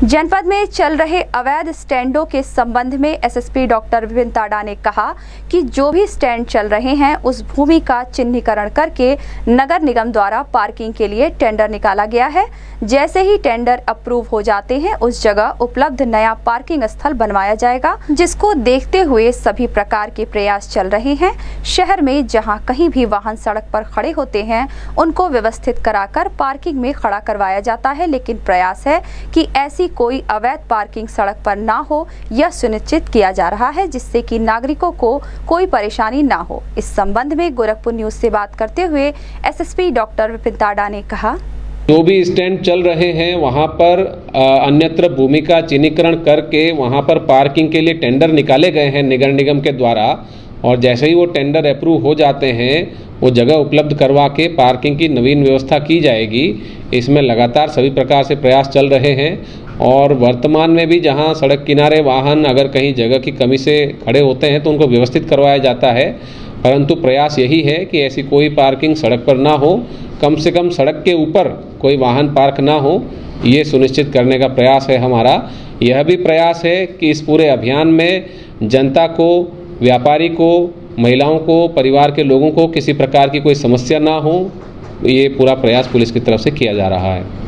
जनपद में चल रहे अवैध स्टैंडों के संबंध में एसएसपी डॉक्टर विपिन ताडा ने कहा कि जो भी स्टैंड चल रहे हैं, उस भूमि का चिन्हीकरण करके नगर निगम द्वारा पार्किंग के लिए टेंडर निकाला गया है। जैसे ही टेंडर अप्रूव हो जाते हैं, उस जगह उपलब्ध नया पार्किंग स्थल बनवाया जाएगा, जिसको देखते हुए सभी प्रकार के प्रयास चल रहे हैं। शहर में जहाँ कहीं भी वाहन सड़क पर खड़े होते हैं, उनको व्यवस्थित कराकर पार्किंग में खड़ा करवाया जाता है, लेकिन प्रयास है कि ऐसी कोई अवैध पार्किंग सड़क पर ना हो यह सुनिश्चित किया जा रहा है, जिससे कि नागरिकों को कोई परेशानी ना हो। इस संबंध में गोरखपुर न्यूज़ से बात करते हुए एसएसपी डॉक्टर विपिन ताडा ने कहा, जो भी स्टैंड चल रहे हैं, वहाँ पर अन्यत्र भूमि का चिन्हीकरण करके वहाँ पर पार्किंग के लिए टेंडर निकाले गए हैं निगर निगम के द्वारा, और जैसे ही वो टेंडर अप्रूव हो जाते हैं, वो जगह उपलब्ध करवा के पार्किंग की नवीन व्यवस्था की जाएगी। इसमें लगातार सभी प्रकार से प्रयास चल रहे हैं और वर्तमान में भी जहाँ सड़क किनारे वाहन अगर कहीं जगह की कमी से खड़े होते हैं तो उनको व्यवस्थित करवाया जाता है। परंतु प्रयास यही है कि ऐसी कोई पार्किंग सड़क पर ना हो। कम से कम सड़क के ऊपर कोई वाहन पार्क ना हो, ये सुनिश्चित करने का प्रयास है हमारा। यह भी प्रयास है कि इस पूरे अभियान में जनता को, व्यापारी को, महिलाओं को, परिवार के लोगों को किसी प्रकार की कोई समस्या ना हो। ये पूरा प्रयास पुलिस की तरफ़ से किया जा रहा है।